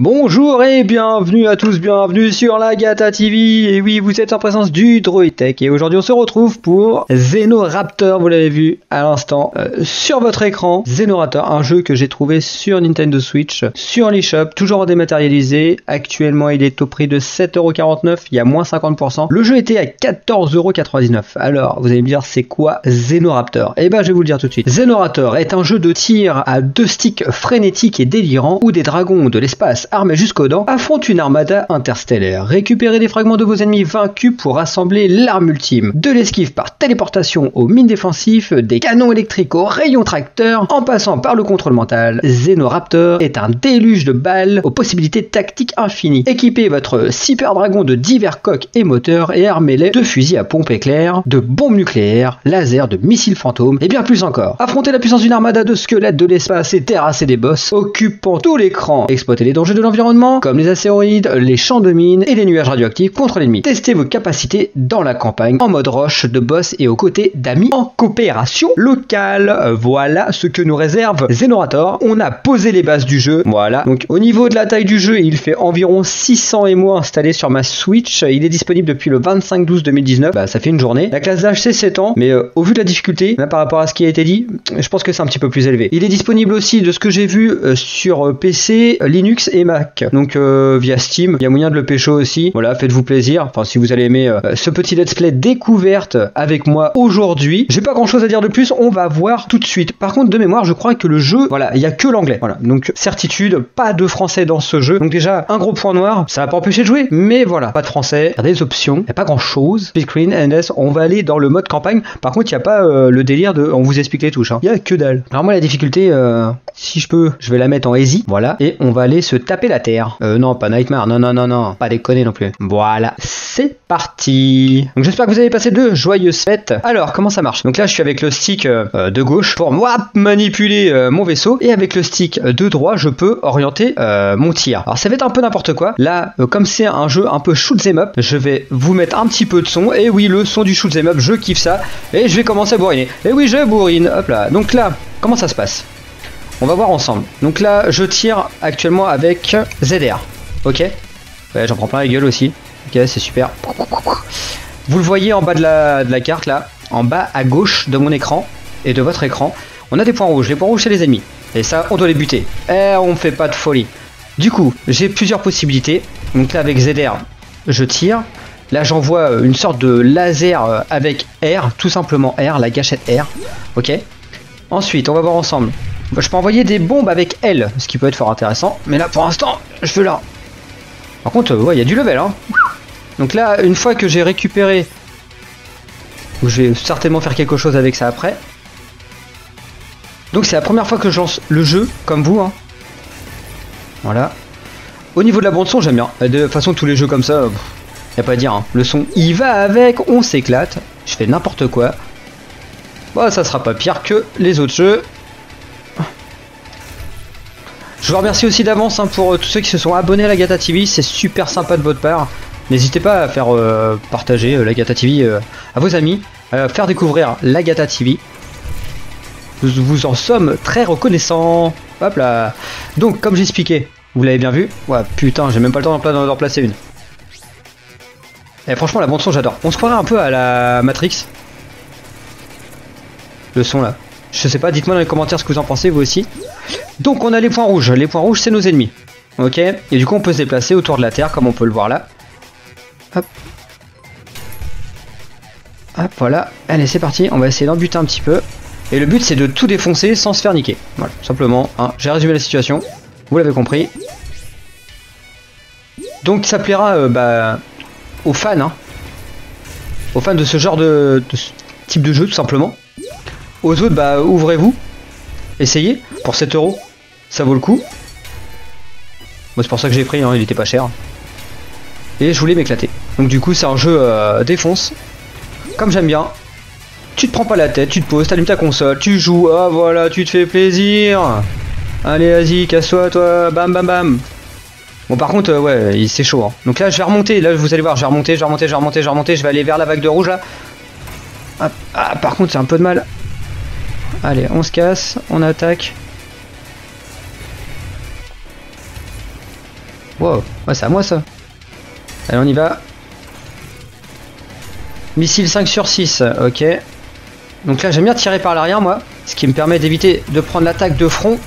Bonjour et bienvenue à tous, bienvenue sur la Gata TV. Et oui, vous êtes en présence du Droidtech et aujourd'hui on se retrouve pour Xenoraptor, vous l'avez vu à l'instant euh, sur votre écran. Xenoraptor, un jeu que j'ai trouvé sur Nintendo Switch, sur l'eShop, toujours dématérialisé. Actuellement il est au prix de 7,49€, il y a moins 50%. Le jeu était à 14,99€. Alors, vous allez me dire c'est quoi Xenoraptor? Eh ben je vais vous le dire tout de suite. Xenoraptor est un jeu de tir à deux sticks frénétiques et délirants où des dragons de l'espace armés jusqu'aux dents, affrontent une armada interstellaire. Récupérez des fragments de vos ennemis vaincus pour rassembler l'arme ultime. De l'esquive par téléportation aux mines défensifs, des canons électriques aux rayons tracteurs, en passant par le contrôle mental, Xenoraptor est un déluge de balles aux possibilités tactiques infinies. Équipez votre super dragon de divers coques et moteurs et armez-les de fusils à pompe éclair, de bombes nucléaires, lasers, de missiles fantômes et bien plus encore. Affrontez la puissance d'une armada de squelettes de l'espace et terrassez des boss, occupant tout l'écran. Exploitez les dangers de l'environnement, comme les astéroïdes, les champs de mines et les nuages radioactifs contre l'ennemi. Testez vos capacités dans la campagne, en mode roche de boss et aux côtés d'amis en coopération locale. Voilà ce que nous réserve Xenorator. On a posé les bases du jeu. Voilà. Donc au niveau de la taille du jeu, il fait environ 600 émo installé sur ma Switch. Il est disponible depuis le 25-12-2019. Bah, ça fait une journée. La classe d'âge c'est 7 ans, mais euh, au vu de la difficulté, même par rapport à ce qui a été dit, je pense que c'est un petit peu plus élevé. Il est disponible aussi de ce que j'ai vu euh, sur euh, PC, Linux et Mac. Donc euh, via Steam, il y a moyen de le pécho aussi. Voilà, faites-vous plaisir. Enfin, si vous allez aimer euh, ce petit let's play découverte avec moi aujourd'hui, j'ai pas grand-chose à dire de plus. On va voir tout de suite. Par contre, de mémoire, je crois que le jeu, voilà, il y a que l'anglais. Voilà, donc certitude, pas de français dans ce jeu. Donc déjà, un gros point noir, ça va pas empêcher de jouer, mais voilà, pas de français. Il y a des options, il y a pas grand-chose. Speed screen, NS, on va aller dans le mode campagne. Par contre, il y a pas euh, le délire de, on vous explique les touches. hein. Il y a que dalle. Alors moi, la difficulté, si je peux, je vais la mettre en easy. Voilà, et on va aller se taper la terre. Euh, non, pas Nightmare, non, non, non, non, pas déconner non plus. Voilà, c'est parti. Donc j'espère que vous avez passé de joyeuses fêtes. Alors, comment ça marche? Donc là, je suis avec le stick euh, de gauche pour moi manipuler euh, mon vaisseau, et avec le stick de droit, je peux orienter euh, mon tir. Alors ça va être un peu n'importe quoi. Là, euh, comme c'est un jeu un peu shoot 'em up, je vais vous mettre un petit peu de son. Et oui, le son du shoot up, je kiffe ça. Et je vais commencer à bourriner. Et oui, je bourrine. Hop là. Donc là, comment ça se passe? On va voir ensemble. Donc là, je tire actuellement avec ZR. Ok Ouais, j'en prends plein la gueule aussi. Ok, c'est super. Vous le voyez en bas de la, carte là, en bas à gauche de mon écran et de votre écran, on a des points rouges. Les points rouges, c'est les ennemis. Et ça, on doit les buter. Eh, on fait pas de folie. Du coup, j'ai plusieurs possibilités. Donc là, avec ZR, je tire. Là, j'envoie une sorte de laser avec R, tout simplement R, la gâchette R. Ok Ensuite, on va voir ensemble. Bah, Je peux envoyer des bombes avec L, ce qui peut être fort intéressant. Mais là, pour l'instant, je veux là. Par contre, euh, ouais, il y a du level. Hein. Donc là, une fois que j'ai récupéré... Je vais certainement faire quelque chose avec ça après. Donc c'est la première fois que je lance le jeu, comme vous. Hein. Voilà. Au niveau de la bande son, j'aime bien. De toute façon, tous les jeux comme ça, pff, y a pas à dire. hein. Le son, il va avec, on s'éclate. Je fais n'importe quoi. Bon, ça sera pas pire que les autres jeux. Je vous remercie aussi d'avance hein, pour euh, tous ceux qui se sont abonnés à la Gata TV, c'est super sympa de votre part. N'hésitez pas à faire euh, partager euh, la Gata TV à vos amis, à faire découvrir la Gata TV. Nous vous en sommes très reconnaissants. Hop là. Donc, comme j'expliquais, vous l'avez bien vu. Ouais, putain, j'ai même pas le temps d'en pla- d'en placer une. Et franchement, la bande son, j'adore. On se croirait un peu à la Matrix. Le son là. Je sais pas, dites-moi dans les commentaires ce que vous en pensez, vous aussi. Donc on a les points rouges. Les points rouges, c'est nos ennemis. Ok Et du coup, on peut se déplacer autour de la Terre, comme on peut le voir là. Hop. Hop, voilà. Allez, c'est parti. On va essayer d'en buter un petit peu. Et le but, c'est de tout défoncer sans se faire niquer. Voilà, simplement. hein. J'ai résumé la situation. Vous l'avez compris. Donc ça plaira euh, bah, aux fans. Hein. Aux fans de ce genre de, type de jeu, tout simplement. Aux autres, bah ouvrez-vous. Essayez. Pour 7 euros. Ça vaut le coup. Moi, c'est pour ça que j'ai pris, hein, il était pas cher. Et je voulais m'éclater. Donc, du coup, c'est un jeu euh, défonce. Comme j'aime bien. Tu te prends pas la tête, tu te poses, t'allumes ta console, tu joues, ah voilà, tu te fais plaisir. Allez, vas-y, casse-toi, toi, bam, bam, bam. Bon, par contre, euh, ouais, il- c'est chaud. hein. Donc là, je vais remonter. Là, vous allez voir, je vais remonter, je vais remonter, je vais remonter, je vais remonter. Je vais aller vers la vague de rouge là. Hop. Ah, par contre, c'est un peu de mal. Allez, on se casse, on attaque. Wow, ouais, c'est à moi ça. Allez, on y va. Missile 5 sur 6, ok. Donc là, j'aime bien tirer par l'arrière, moi. Ce qui me permet d'éviter de prendre l'attaque de front.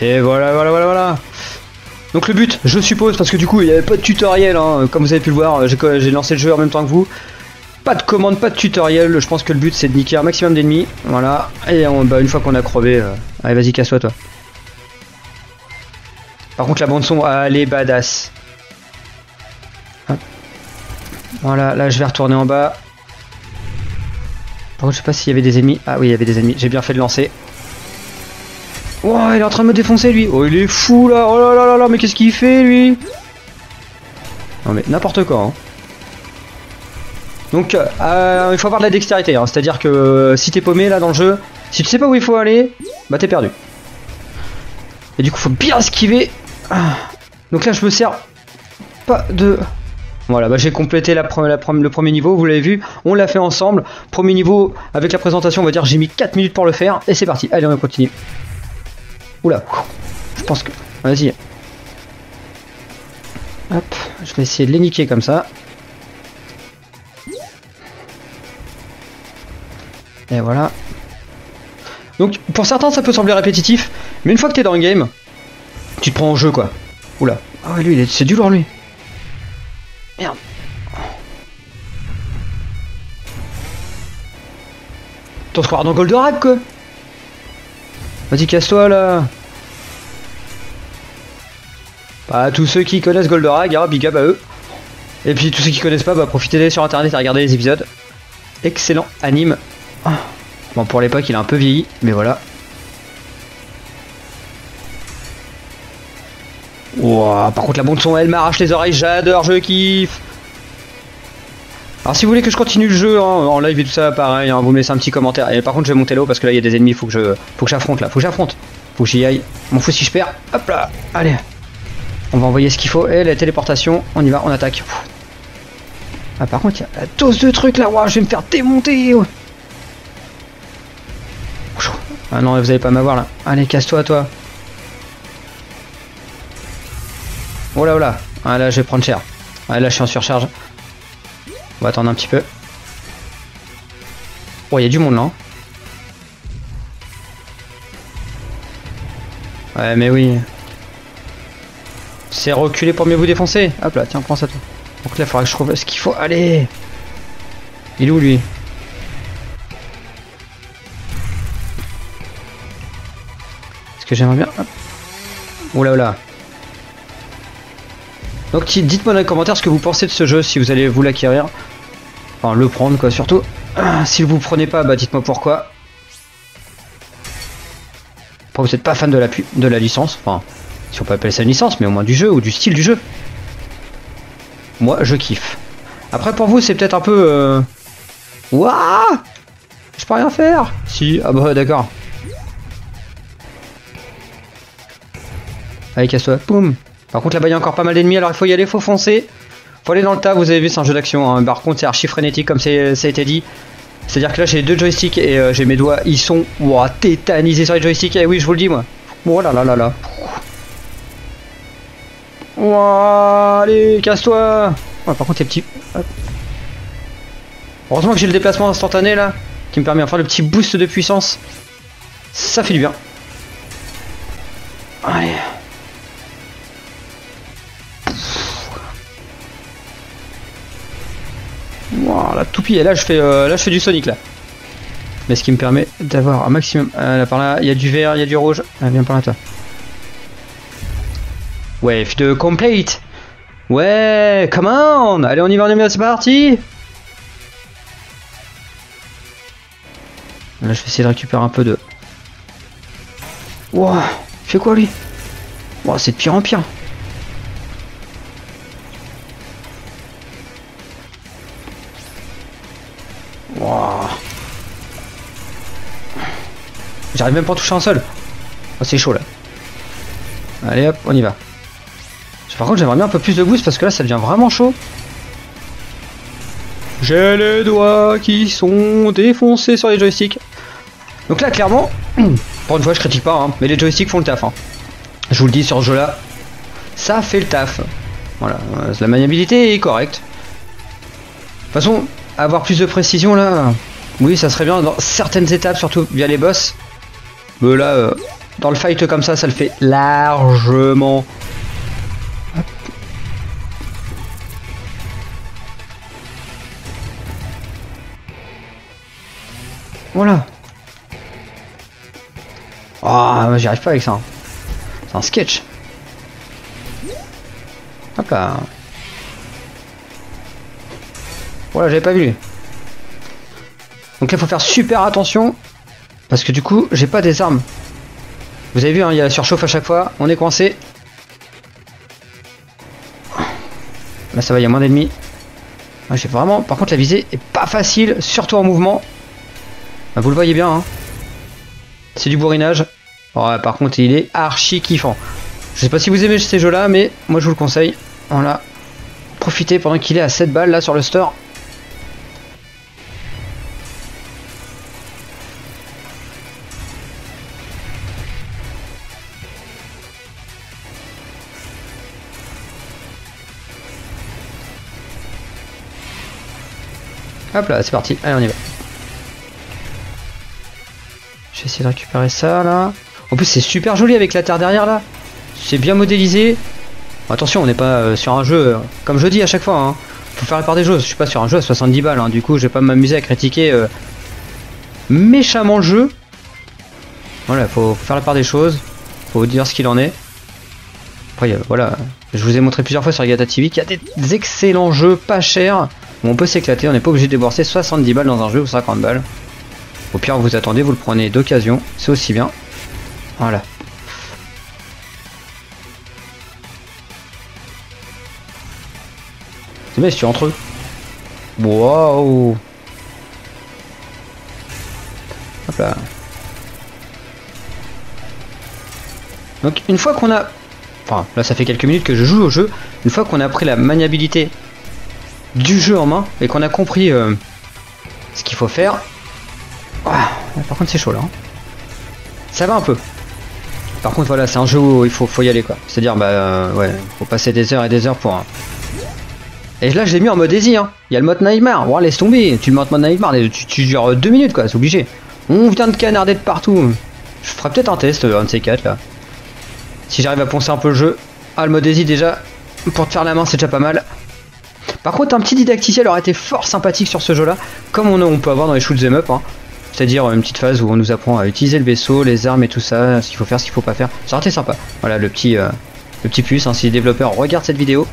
Et voilà, voilà, voilà, voilà. Donc le but, je suppose, parce que du coup, il n'y avait pas de tutoriel, hein, comme vous avez pu le voir, j'ai lancé le jeu en même temps que vous. Pas de commande, pas de tutoriel, je pense que le but c'est de niquer un maximum d'ennemis. Voilà, et bah, une fois qu'on a crevé, euh, allez vas-y casse-toi toi. Par contre la bande son, est badass. Voilà, là je vais retourner en bas. Par contre je sais pas s'il y avait des ennemis. Ah oui il y avait des ennemis, j'ai bien fait de lancer. Oh il est en train de me défoncer lui Oh il est fou là Oh là là là là mais qu'est-ce qu'il fait lui? Non mais n'importe quoi hein. Donc euh, il faut avoir de la dextérité, hein. c'est-à-dire que euh, si t'es paumé là dans le jeu, si tu sais pas où il faut aller, bah t'es perdu. Et du coup faut bien esquiver. Ah. Donc là je me sers pas de... Voilà, bah j'ai complété le premier niveau, vous l'avez vu, on l'a fait ensemble. Premier niveau, avec la présentation, on va dire j'ai mis 4 minutes pour le faire, et c'est parti. Allez, on continue. Oula, je pense que... Vas-y. Hop, je vais essayer de les niquer comme ça. Et voilà. Donc pour certains ça peut sembler répétitif, mais une fois que t'es dans le game, tu te prends en jeu quoi. Oula. Ah ouais lui c'est du lourd lui. Merde. T'en se croire dans Goldorak quoi Vas-y casse-toi là Bah tous ceux qui connaissent Goldorak, big up à eux. Et puis tous ceux qui connaissent pas, bah profitez sur internet et regardez les épisodes. Excellent anime Bon, pour l'époque, il a un peu vieilli, mais voilà. Par contre, la bande son, elle m'arrache les oreilles, j'adore, je kiffe. Alors, si vous voulez que je continue le jeu hein, en live et tout ça, pareil, hein, vous me laissez un petit commentaire. Et par contre, je vais monter là-haut parce que là, il y a des ennemis, faut que je, faut que j'affronte là, faut que j'affronte. Faut que j'y aille. M'en fous si je perds. Hop là, allez. On va envoyer ce qu'il faut. Et la téléportation, on y va, on attaque. Ah, par contre, il y a la dose de trucs là, wow, je vais me faire démonter. Ah non, vous allez pas m'avoir là. Allez, casse-toi, toi. Oh là, oh là. Ah là, je vais prendre cher. Ah là, je suis en surcharge. On va attendre un petit peu. Oh, il y a du monde là. Hein. Ouais, mais oui. C'est reculer pour mieux vous défoncer. Hop là, tiens, prends ça toi. Donc là, il faudra que je trouve ce qu'il faut. Allez Il est où lui? J'aimerais bien. Oula. Donc dites-moi dans les commentaires ce que vous pensez de ce jeu si vous allez vous l'acquérir. Enfin le prendre quoi surtout. Si vous prenez pas, bah dites-moi pourquoi. Après vous n'êtes pas fan de la, de la licence, enfin si on peut appeler ça une licence, mais au moins du jeu ou du style du jeu. Moi je kiffe. Après pour vous c'est peut-être un peu... Euh... Ouah Je peux rien faire Si, ah bah d'accord. Allez, casse-toi. Boum. Par contre, là-bas, il y a encore pas mal d'ennemis, alors il faut y aller, faut foncer. Faut aller dans le tas, vous avez vu, c'est un jeu d'action. Hein. Par contre, c'est archi frénétique, comme ça a été dit. C'est-à-dire que là, j'ai deux joysticks et euh, j'ai mes doigts, ils sont ouah, tétanisés sur les joysticks. Et eh oui, je vous le dis, moi. Oh là là là là. Ouah, allez, casse-toi. par contre, c'est petit. Heureusement que j'ai le déplacement instantané là, qui me permet de faire le petit boost de puissance. Ça fait du bien. Allez. La toupie. Et là, je fais, euh, là, je fais du Sonic là. Mais ce qui me permet d'avoir un maximum. Euh, là, par là, il y a du vert, il y a du rouge. Ah, viens par là, toi. Wave de complete. Ouais, come on Allez, on y va, on y va, c'est parti Là, je vais essayer de récupérer un peu de... Wow, il fait quoi, lui? Wow, c'est de pire en pire. Même pas à toucher un seul. Oh, c'est chaud là. Allez hop, on y va. Par contre, j'aimerais bien un peu plus de boost parce que là, ça devient vraiment chaud. J'ai les doigts qui sont défoncés sur les joysticks. Donc là, clairement, pour une fois, je critique pas, hein, mais les joysticks font le taf. Hein. Je vous le dis sur ce jeu-là, ça fait le taf. Voilà, euh, la maniabilité est correcte. De toute façon, avoir plus de précision là, oui, ça serait bien dans certaines étapes, surtout via les boss. Là, euh, dans le fight comme ça, ça le fait largement. Voilà. Ah, oh, j'y arrive pas avec ça. C'est un sketch. Hop là. Voilà, j'avais pas vu. Donc là, il faut faire super attention. Parce que du coup, j'ai pas des armes. Vous avez vu, hein, il y a la surchauffe à chaque fois. On est coincé. Là, ça va, il y a moins d'ennemis. j'ai vraiment... Par contre, la visée est pas facile, surtout en mouvement. Bah, vous le voyez bien. Hein. C'est du bourrinage. par contre, il est archi kiffant. Je sais pas si vous aimez ces jeux-là, mais moi, je vous le conseille. Voilà. Profitez pendant qu'il est à 7 balles, là, sur le store. Hop là, c'est parti. Allez, on y va. Je vais essayer de récupérer ça, là. En plus, c'est super joli avec la terre derrière, là. C'est bien modélisé. attention, on n'est pas euh, sur un jeu, euh, comme je dis à chaque fois, hein. Faut faire la part des choses. Je suis pas sur un jeu à 70 balles, hein. Du coup, je vais pas m'amuser à critiquer euh, méchamment le jeu. Voilà, faut, faut faire la part des choses. Faut dire ce qu'il en est. Après, voilà. Je vous ai montré plusieurs fois sur Gata TV qu'il y a des excellents jeux pas chers on peut s'éclater, on n'est pas obligé de débourser 70 balles dans un jeu ou 50 balles. Au pire, vous attendez, vous le prenez d'occasion, c'est aussi bien. Voilà. C'est tu entre eux. Waouh Hop là. Donc une fois qu'on a... Enfin là ça fait quelques minutes que je joue au jeu. Une fois qu'on a pris la maniabilité du jeu en main et qu'on a compris euh, ce qu'il faut faire. Ah, par contre c'est chaud là. Hein. Ça va un peu. Par contre voilà c'est un jeu où il faut, y aller quoi. C'est-à-dire bah euh, ouais, faut passer des heures et des heures pour... Et là je l'ai mis en mode easy hein. Il y a le mode Nightmare. Laisse tomber. Tu le mets en mode Nightmare, tu, tu dures deux minutes quoi, c'est obligé. On vient de canarder de partout. Je ferai peut-être un test, un de ces quatre là. Si j'arrive à poncer un peu le jeu. Ah le mode easy déjà, pour te faire la main c'est déjà pas mal. Par contre, un petit didacticiel aurait été fort sympathique sur ce jeu-là, comme on, peut avoir dans les shoot'em up. Hein. C'est-à-dire une petite phase où on nous apprend à utiliser le vaisseau, les armes et tout ça, ce qu'il faut faire, ce qu'il faut pas faire. Ça aurait été sympa. Voilà le petit, euh, le petit plus. Hein. si les développeurs regardent cette vidéo,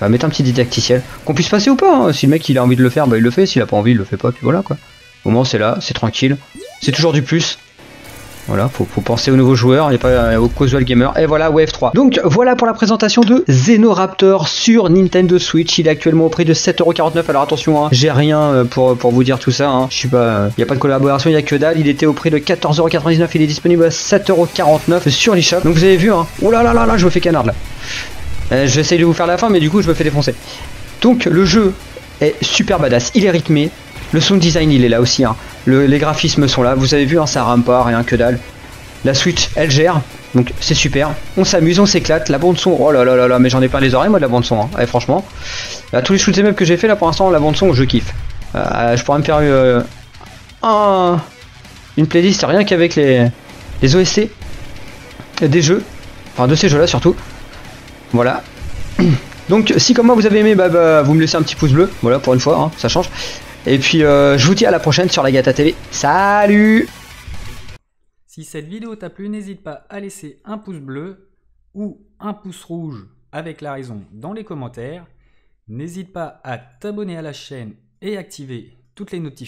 bah, mettre un petit didacticiel. Qu'on puisse passer ou pas. Hein. Si le mec il a envie de le faire, bah, il le fait. S'il a pas envie, il le fait pas. Puis voilà quoi. Au moins c'est là, c'est tranquille. C'est toujours du plus. Voilà, faut, penser aux nouveaux joueurs et pas aux casual gamers. Et voilà, Wave 3. Donc voilà pour la présentation de Xenoraptor sur Nintendo Switch. Il est actuellement au prix de 7,49€. Alors attention, hein, j'ai rien euh, pour, pour vous dire tout ça. Hein. Je suis pas, il y a pas de collaboration, il y a que dalle. Il était au prix de 14,99€. Il est disponible à 7,49€ sur l'eShop. Donc vous avez vu, hein. Oh là là là là, je me fais canard là. Euh, J'essaye de vous faire la fin, mais du coup je me fais défoncer. Donc le jeu est super badass. Il est rythmé. Le sound design, il est là aussi. Hein. les graphismes sont là. Vous avez vu, hein, ça rame pas, rien que dalle. La Switch, elle gère. Donc c'est super. On s'amuse, on s'éclate. La bande son, oh là là là là, mais j'en ai pas les oreilles moi de la bande son. Hein. Eh, franchement, tous les shoots up que j'ai fait là pour l'instant, la bande son, je kiffe. Euh, je pourrais me faire euh, un, une playlist rien qu'avec les, les OSC des jeux, enfin de ces jeux là surtout. Voilà. Donc si comme moi vous avez aimé, bah, bah, vous me laissez un petit pouce bleu. Voilà pour une fois, hein, ça change. Et puis euh, je vous dis à la prochaine sur la Gata TV. Salut Si cette vidéo t'a plu, n'hésite pas à laisser un pouce bleu ou un pouce rouge avec la raison dans les commentaires. N'hésite pas à t'abonner à la chaîne et activer toutes les notifications.